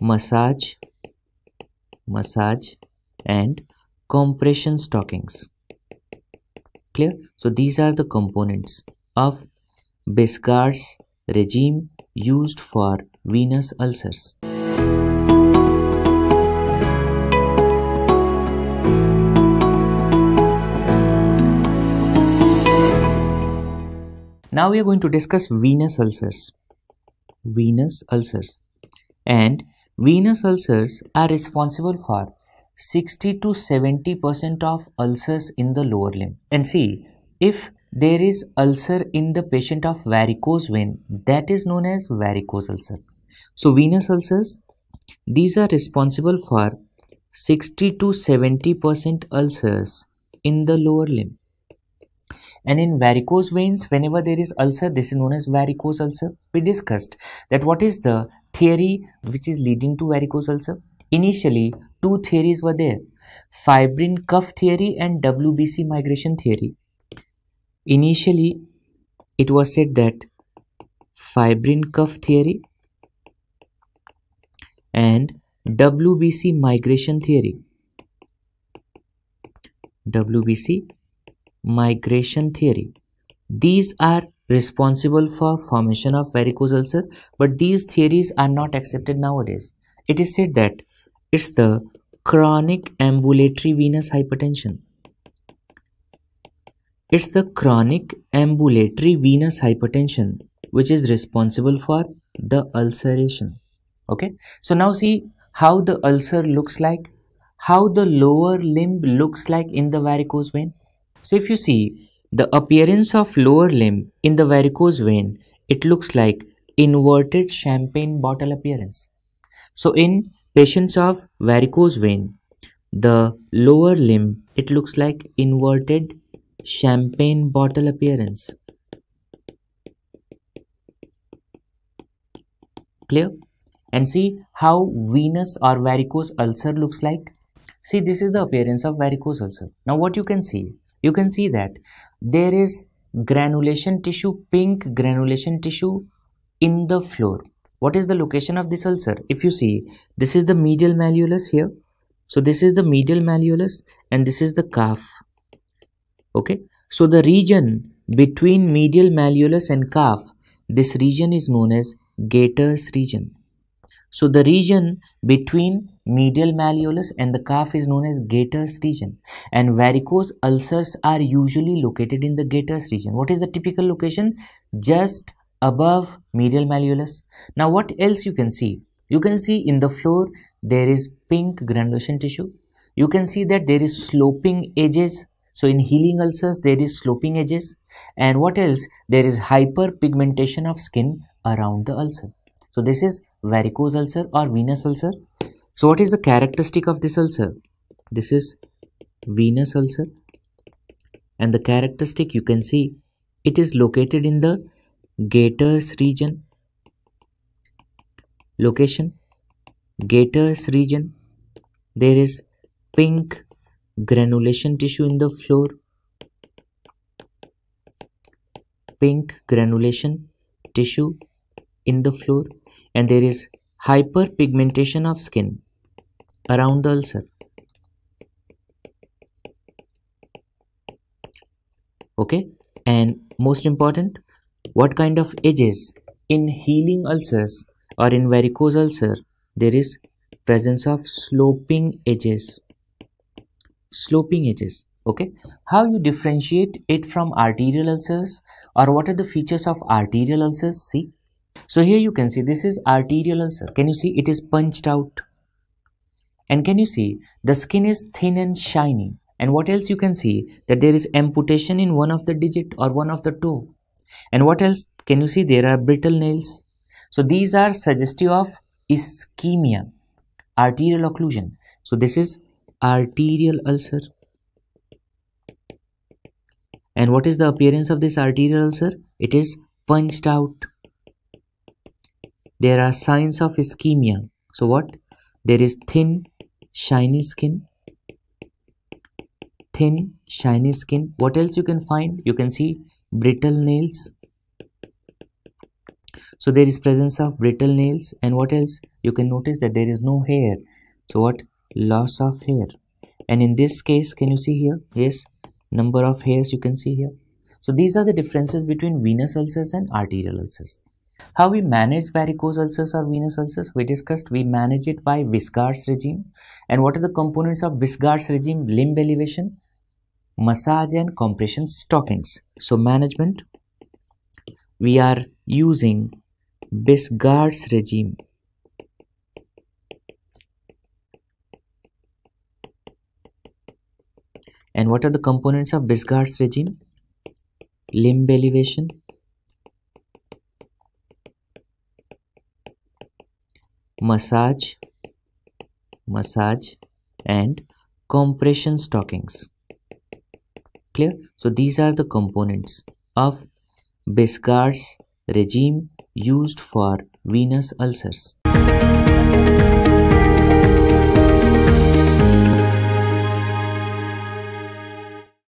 massage massage and compression stockings. Clear? So these are the components of Bisgaard's regime used for venous ulcers. Now we are going to discuss venous ulcers. Venous ulcers. And venous ulcers are responsible for 60 to 70 percent of ulcers in the lower limb. And see if there is ulcer in the patient of varicose vein that is known as varicose ulcer. So venous ulcers these are responsible for 60 to 70 percent ulcers in the lower limb. And in varicose veins whenever there is ulcer this is known as varicose ulcer. We discussed that what is the theory which is leading to varicose ulcer. Initially two theories were there fibrin cuff theory and wbc migration theory. Initially it was said that fibrin cuff theory and wbc migration theory. Wbc migration theory. These are responsible for formation of varicose ulcer but these theories are not accepted nowadays. It is said that it's the chronic ambulatory venous hypertension. It's the chronic ambulatory venous hypertension which is responsible for the ulceration. Okay, so now see how the ulcer looks like, how the lower limb looks like in the varicose vein. So if you see the appearance of lower limb in the varicose vein, it looks like inverted champagne bottle appearance. So in patients of varicose vein, the lower limb, it looks like inverted champagne bottle appearance. Clear? And see how venous or varicose ulcer looks like. See, this is the appearance of varicose ulcer. Now what you can see, you can see that there is granulation tissue pink granulation tissue in the floor. What is the location of this ulcer? If you see this is the medial malleolus here. So this is the medial malleolus and this is the calf. Okay? So the region between medial malleolus and calf this region is known as Gaiter's region so the region between medial malleolus and the calf is known as Gaiter's region and varicose ulcers are usually located in the Gaiter's region. What is the typical location? Just above medial malleolus. Now what else you can see? You can see in the floor there is pink granulation tissue. You can see that there is sloping edges. So in healing ulcers there is sloping edges and what else? There is hyperpigmentation of skin around the ulcer. So this is varicose ulcer or venous ulcer. So what is the characteristic of this ulcer? This is venous ulcer and the characteristic you can see it is located in the Gaiter's region. Location Gaiter's region. There is pink granulation tissue in the floor. Pink granulation tissue in the floor and there is hyperpigmentation of skin around the ulcer. Okay, and most important, what kind of edges? In healing ulcers or in varicose ulcer there is presence of sloping edges. Sloping edges. Okay? How you differentiate it from arterial ulcers or what are the features of arterial ulcers? See so here you can see this is arterial ulcer. Can you see it is punched out? And can you see the skin is thin and shiny? And what else you can see that there is amputation in one of the digit or one of the toe. And what else can you see there are brittle nails. So these are suggestive of ischemia, arterial occlusion. So this is arterial ulcer. And what is the appearance of this arterial ulcer? It is punched out there are signs of ischemia. So what? There is thin shiny skin. Thin shiny skin. What else you can find? You can see brittle nails. So there is presence of brittle nails. And what else? You can notice that there is no hair. So what? Loss of hair. And in this case can you see here? Yes. Number of hairs you can see here. So these are the differences between venous ulcers and arterial ulcers how we manage varicose ulcers or venous ulcers we discussed we manage it by Bisgaard's regime. And what are the components of Bisgaard's regime? Limb elevation massage and compression stockings. So management we are using Bisgaard's regime. And what are the components of Bisgaard's regime? Limb elevation massage massage and compression stockings. Clear? So these are the components of Bisgaard's regime used for venous ulcers